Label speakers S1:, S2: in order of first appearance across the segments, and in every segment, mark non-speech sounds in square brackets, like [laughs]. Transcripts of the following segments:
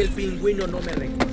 S1: el pingüino no me reconoce.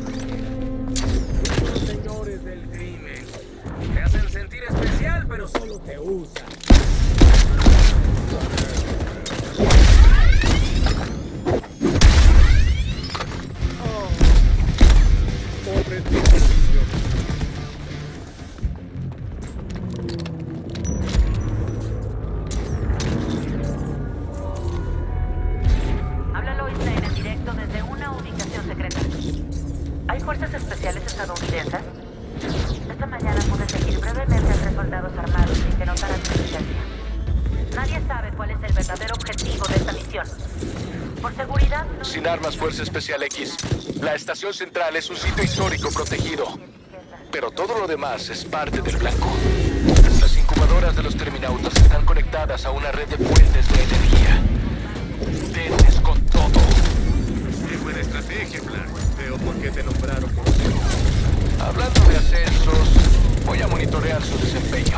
S2: Fuerzas especiales estadounidenses? Esta mañana pude seguir brevemente a tres soldados armados sin que notaran mi presencia. Nadie sabe cuál es el verdadero objetivo de esta misión. Por seguridad, no
S3: Sin armas Fuerza Especial X, la estación central es un sitio histórico protegido. Pero todo lo demás es parte del blanco. Las incubadoras de los terminautas están conectadas a una red de puentes de energía. Denles con todo.
S4: Qué buena estrategia, Clark. Veo por qué te nombraron como
S3: Hablando de ascensos, voy a monitorear su desempeño.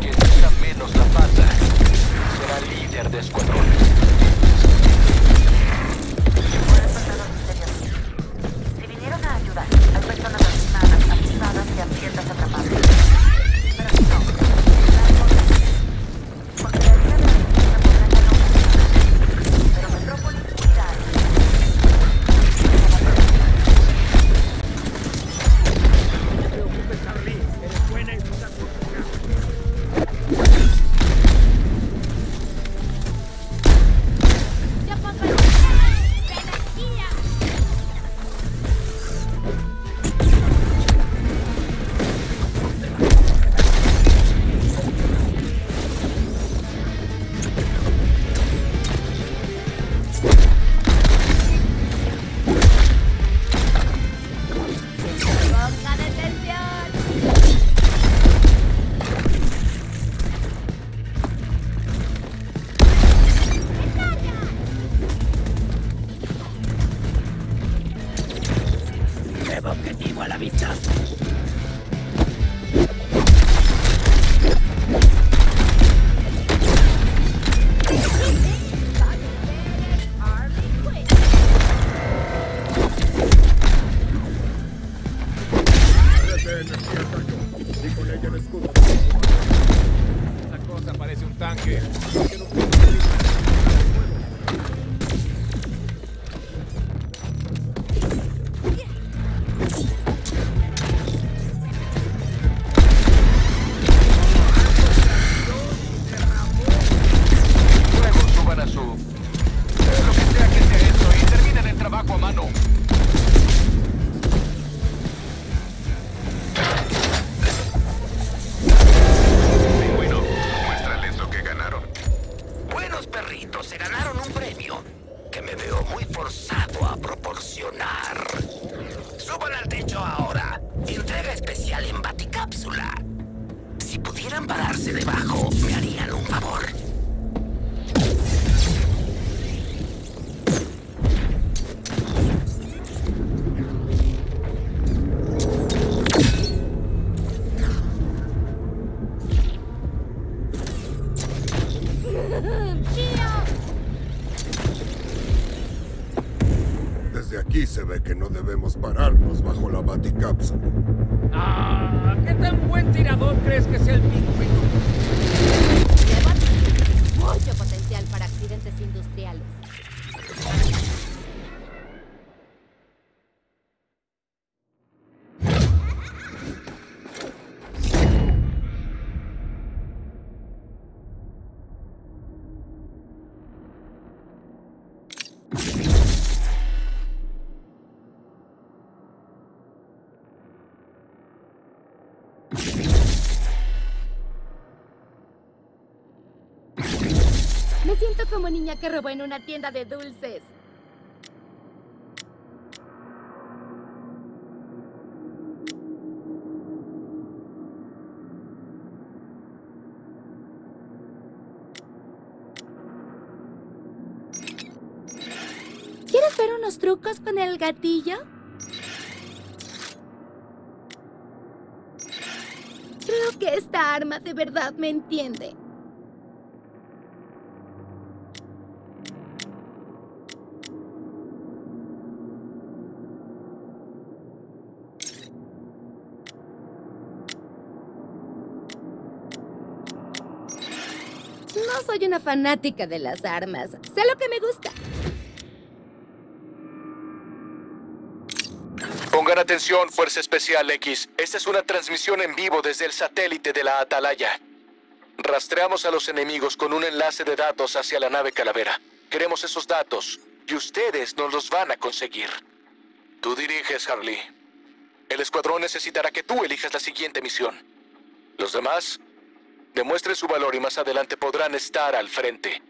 S3: Quien tenga menos la pata será líder de escuadrones.
S2: Si vinieron a ayudar, hay personas lastimadas, activadas y hambrientas atrapadas.
S5: Muy forzado a proporcionar. Suban al techo ahora. Entrega especial en Baticápsula. Si pudieran pararse debajo, me harían un favor.
S6: Debemos pararnos bajo la baticápsula.
S1: Ah, ¿qué tan
S7: como niña que robó en una tienda de dulces. ¿Quieres ver unos trucos con el gatillo? Creo que esta arma de verdad me entiende. No soy una fanática de las armas. Sé lo que me gusta.
S3: Pongan atención, Fuerza Especial X. Esta es una transmisión en vivo desde el satélite de la Atalaya. Rastreamos a los enemigos con un enlace de datos hacia la nave Calavera. Queremos esos datos y ustedes nos los van a conseguir. Tú diriges, Harley. El escuadrón necesitará que tú elijas la siguiente misión. Los demás demuestren su valor y más adelante podrán estar al frente.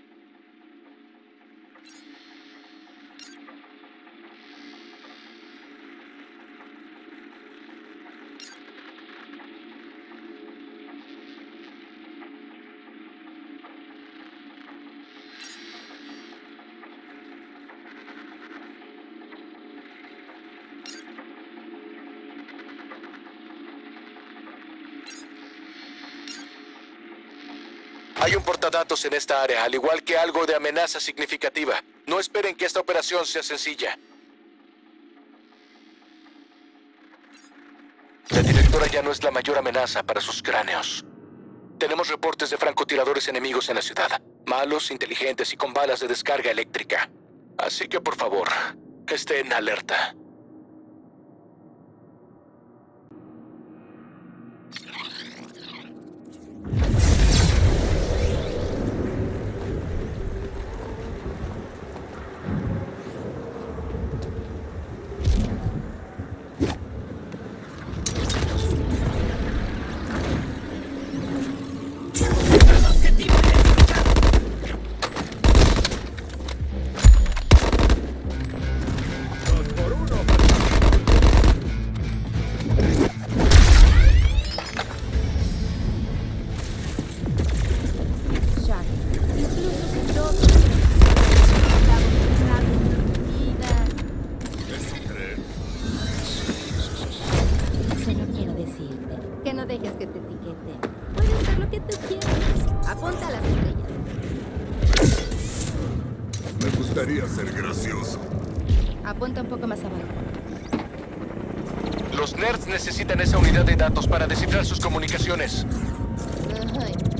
S3: Hay un portadatos en esta área, al igual que algo de amenaza significativa. No esperen que esta operación sea sencilla. La directora ya no es la mayor amenaza para sus cráneos. Tenemos reportes de francotiradores enemigos en la ciudad. Malos, inteligentes y con balas de descarga eléctrica. Así que por favor, estén alerta. De datos para descifrar sus comunicaciones.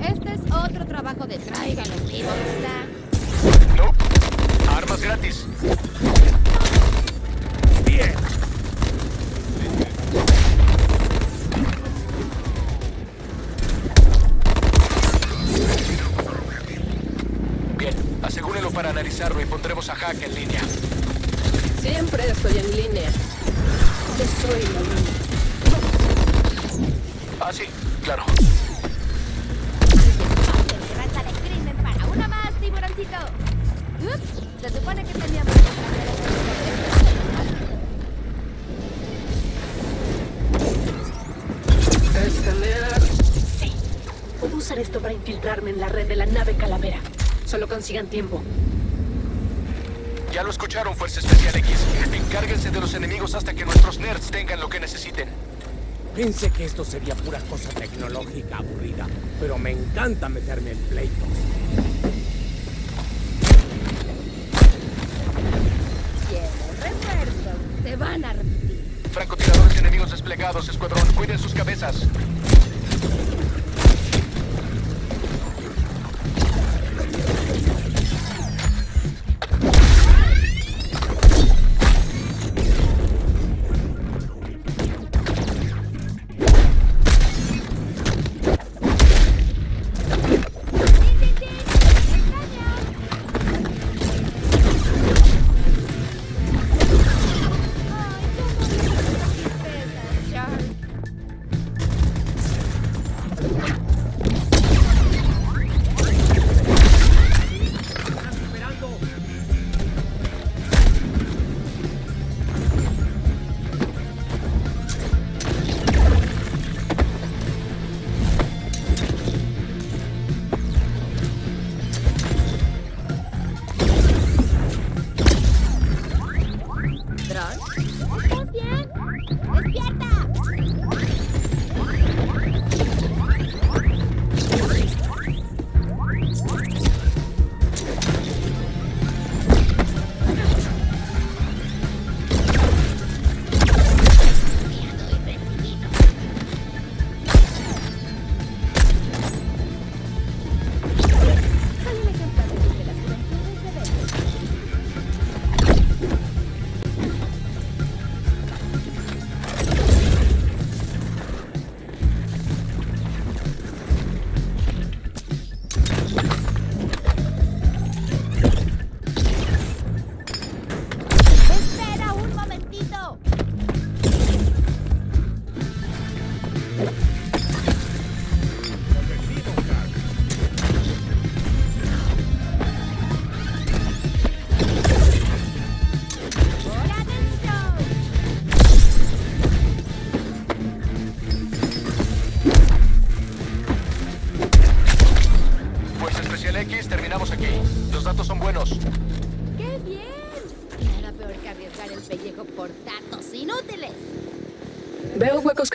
S7: Este es otro trabajo de tráigalo vivo, ¿verdad?
S3: No. Armas gratis.
S1: Bien.
S3: Bien, asegúrenlo para analizarlo y pondremos a Hack en línea.
S8: Siempre estoy en línea. Yo
S3: sí, claro.
S7: Para una más, tiburoncito. Ups, se supone que teníamos
S8: Escanear. Sí. Puedo usar esto para infiltrarme en la red de la nave Calavera. Solo consigan tiempo.
S3: Ya lo escucharon, Fuerza Especial X. Encárguense de los enemigos hasta que nuestros nerds tengan lo que necesiten.
S1: Pensé que esto sería pura cosa tecnológica aburrida, pero me encanta meterme en pleitos.
S7: Refuerzos. Se van a repetir.
S3: Francotiradores enemigos desplegados, escuadrón. Cuiden sus cabezas.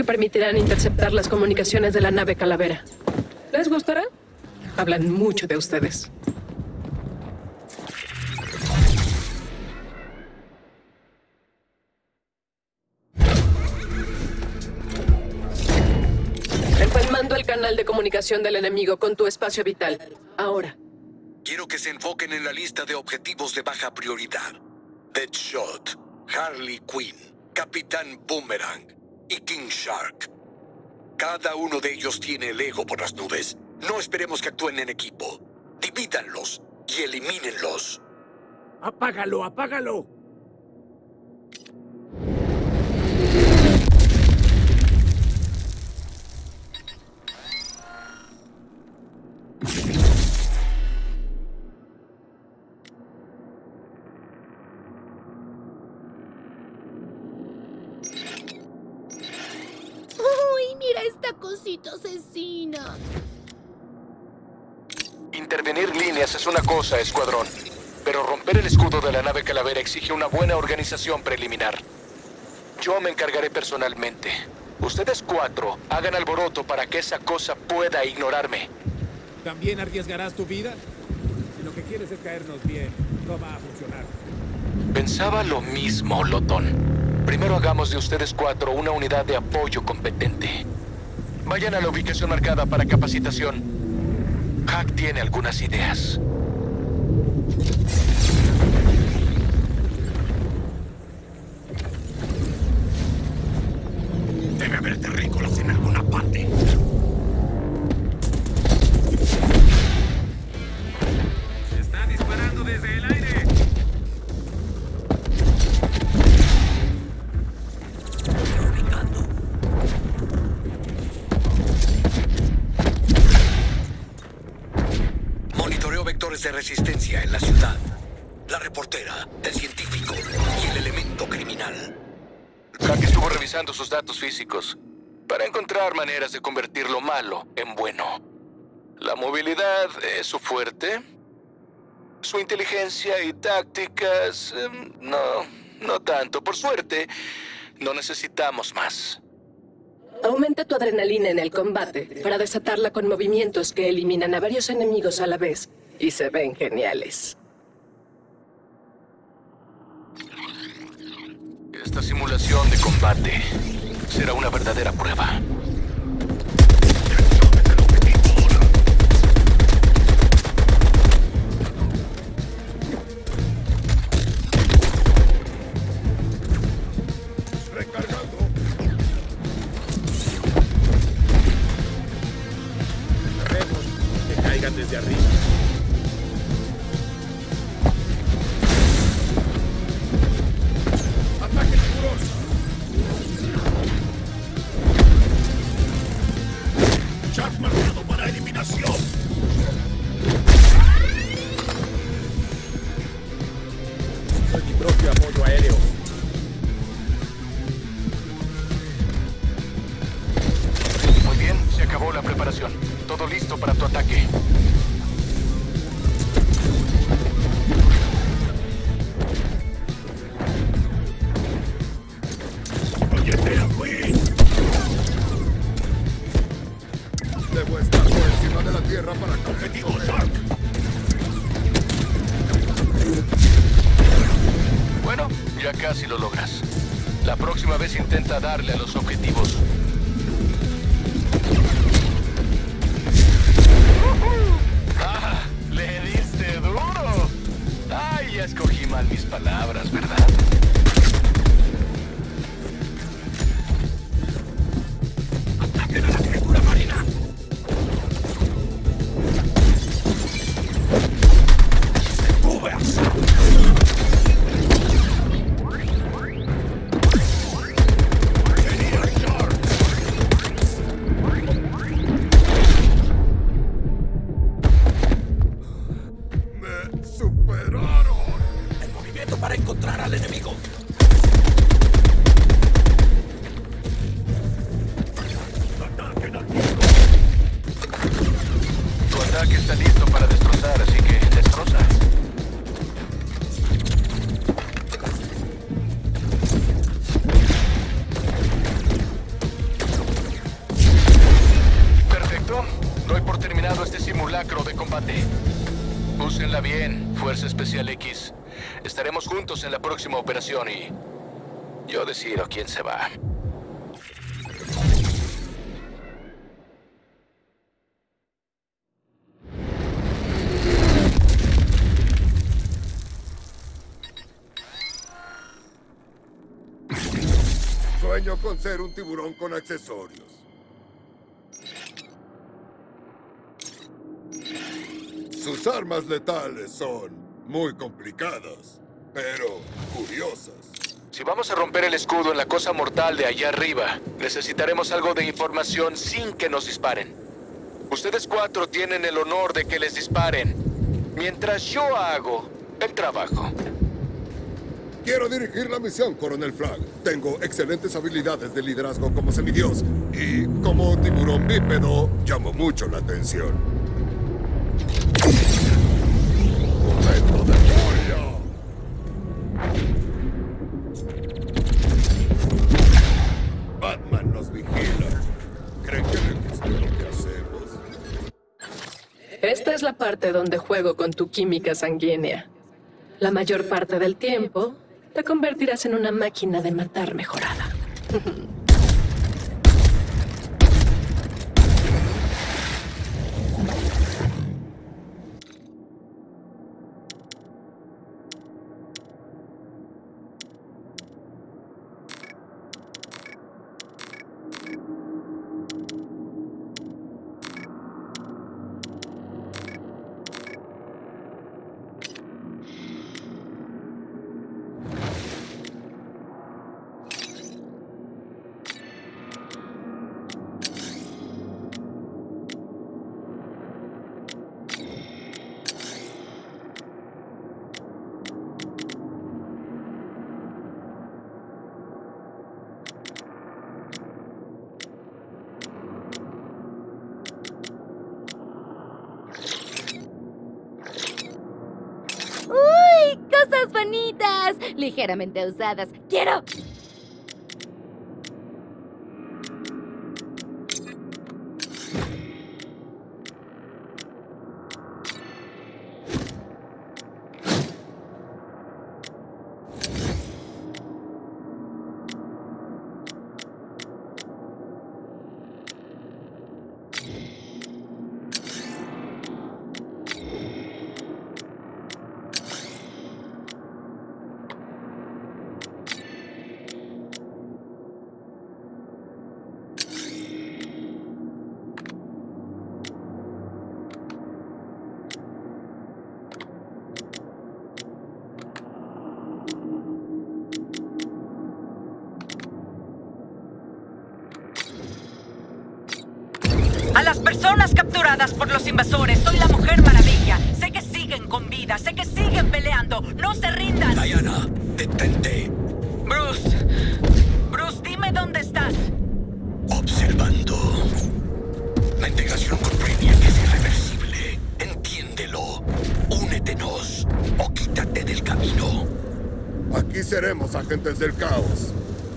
S8: Permitirán interceptar las comunicaciones de la nave Calavera. ¿Les gustará? Hablan mucho de ustedes. Empalmando el canal de comunicación del enemigo con tu espacio vital. Ahora.
S5: Quiero que se enfoquen en la lista de objetivos de baja prioridad. Deadshot, Harley Quinn, Capitán Boomerang y King Shark. Cada uno de ellos tiene el ego por las nubes. No esperemos que actúen en equipo. Divídanlos y elimínenlos.
S1: Apágalo, apágalo.
S3: Líneas es una cosa, escuadrón. Pero romper el escudo de la nave Calavera exige una buena organización preliminar. Yo me encargaré personalmente. Ustedes cuatro hagan alboroto para que esa cosa pueda ignorarme.
S9: ¿También arriesgarás tu vida? Si lo que quieres es caernos bien, no va a funcionar.
S3: Pensaba lo mismo, Lotón. Primero hagamos de ustedes cuatro una unidad de apoyo competente. Vayan a la ubicación marcada para capacitación. Hack tiene algunas ideas.
S5: De resistencia en la ciudad. La reportera, el científico y el elemento criminal.
S3: Hack estuvo revisando sus datos físicos para encontrar maneras de convertir lo malo en bueno. La movilidad es su fuerte. Su inteligencia y tácticas, em, no, no tanto. Por suerte, no necesitamos más.
S8: Aumenta tu adrenalina en el combate para desatarla con movimientos que eliminan a varios enemigos a la vez y se ven geniales.
S3: Esta simulación de combate será una verdadera prueba.
S6: Debo estar por encima de la tierra para que objetivo Shark.
S3: Bueno, ya casi lo logras. La próxima vez intenta darle a los objetivos. ¡Ah! ¡Le diste duro! ¡Ay, ya escogí mal mis palabras, ¿verdad?
S6: Ser un tiburón con accesorios. Sus armas letales son muy complicadas, pero curiosas.
S3: Si vamos a romper el escudo en la cosa mortal de allá arriba, necesitaremos algo de información sin que nos disparen. Ustedes cuatro tienen el honor de que les disparen, mientras yo hago el trabajo.
S6: Quiero dirigir la misión, Coronel Flag. Tengo excelentes habilidades de liderazgo como semidios y como tiburón bípedo llamo mucho la atención. ¡Momento de furia! Batman nos vigila. ¿Creen que le gusta lo que hacemos?
S8: Esta es la parte donde juego con tu química sanguínea. La mayor parte del tiempo te convertirás en una máquina de matar mejorada.
S7: ¡Cosas bonitas! Ligeramente usadas. ¡Quiero!
S2: A las personas capturadas por los invasores, soy la Mujer Maravilla. Sé que siguen con vida, sé que siguen peleando. ¡No se rindan!
S5: Diana, detente.
S2: Bruce. Bruce, dime dónde estás.
S5: Observando. La integración con Brainiac es irreversible. Entiéndelo. Únetenos o quítate del camino.
S6: Aquí seremos agentes del caos.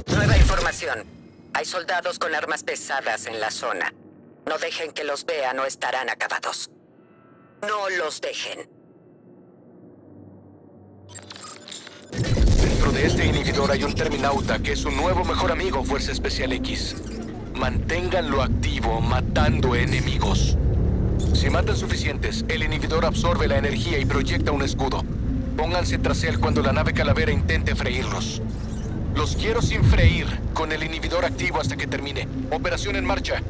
S10: Nueva información. Hay soldados con armas pesadas en la zona. No dejen que los vean o estarán acabados. No los dejen.
S3: Dentro de este inhibidor hay un Terminauta que es su nuevo mejor amigo, Fuerza Especial X. Manténganlo activo, matando enemigos. Si matan suficientes, el inhibidor absorbe la energía y proyecta un escudo. Pónganse tras él cuando la nave calavera intente freírlos. Los quiero sin freír, con el inhibidor activo hasta que termine. Operación en marcha.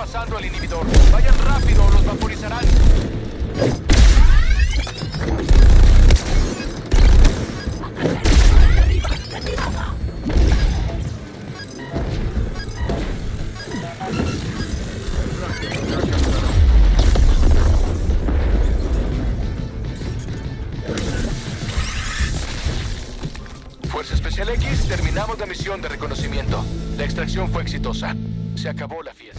S3: Pasando al inhibidor. Vayan rápido o los vaporizarán. Fuerza Especial X, terminamos la misión de reconocimiento. La extracción fue exitosa. Se acabó la fiesta.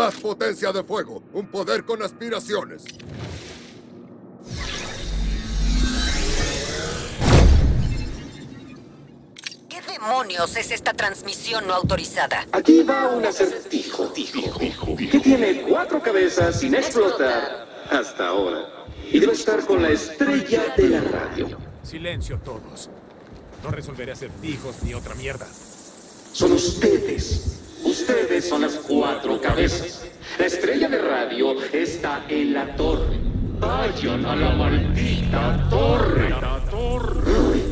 S6: Más potencia de fuego. Un poder con aspiraciones.
S10: ¿Qué demonios es esta transmisión no autorizada?
S11: Aquí va un acertijo, que tiene cuatro cabezas sin explotar hasta ahora. Y debe estar con la estrella de la radio.
S9: Silencio todos. No resolveré acertijos ni otra mierda.
S11: Son ustedes. Ustedes son las cuatro cabezas. La estrella de radio está en la torre. Vayan a la maldita torre.
S9: La torre.
S11: Ay,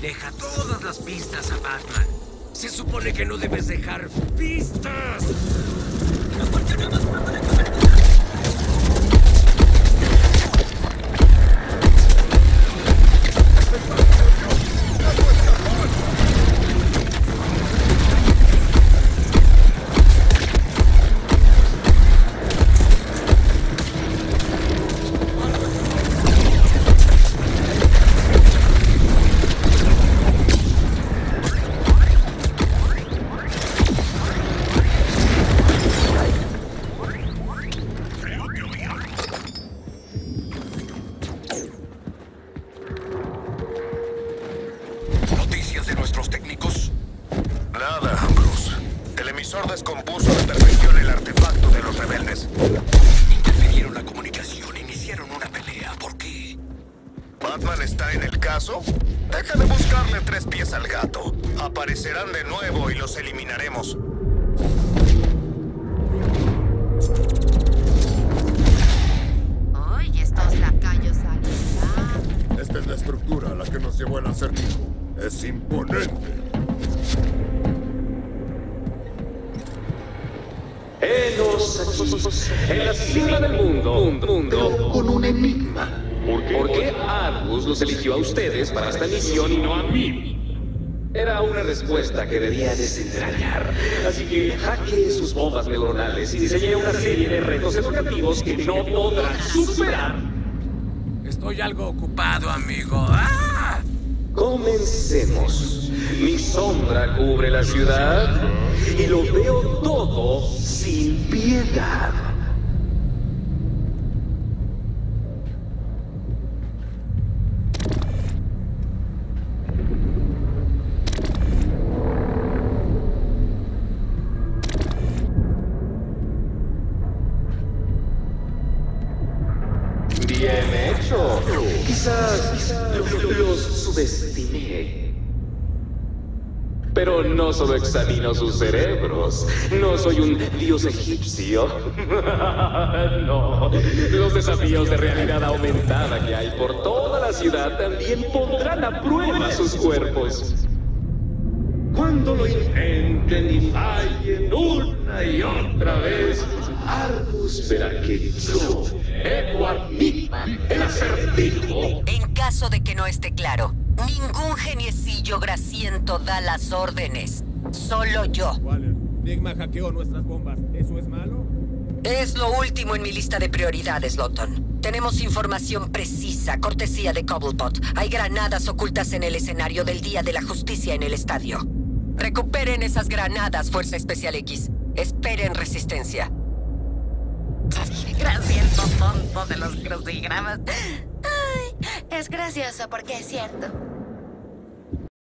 S1: deja todas las pistas a Batman. Se supone que no debes dejar pistas.
S5: Aparecerán
S11: ustedes para esta misión y no a mí? Era una respuesta que debía desentrañar. Así que hackeé sus bombas neuronales y diseñé una serie de retos educativos que no podrán superar.
S1: Estoy algo ocupado, amigo. ¡Ah!
S11: Comencemos. Mi sombra cubre la ciudad y lo veo todo sin piedad. Bien hecho. Quizás lo- los subestimé. Pero no solo examino sus cerebros. No soy un dios egipcio. [laughs] no. Los desafíos de realidad aumentada que hay por toda la ciudad también pondrán a prueba sus cuerpos. Cuando lo intenten y fallen una y otra vez, Argus verá que yo, Edward Nickman, el acertijo,
S10: En caso de que no esté claro, ningún geniecillo grasiento da las órdenes. Solo yo.
S9: Waller, Nigma hackeó nuestras bombas. ¿Eso es malo?
S10: Es lo último en mi lista de prioridades, Lawton. Tenemos información precisa, cortesía de Cobblepot. Hay granadas ocultas en el escenario del Día de la Justicia en el estadio. Recuperen esas granadas, Fuerza Especial X. Esperen resistencia.
S7: Grasiento tonto de los crucigramas. Ay, es gracioso porque es cierto.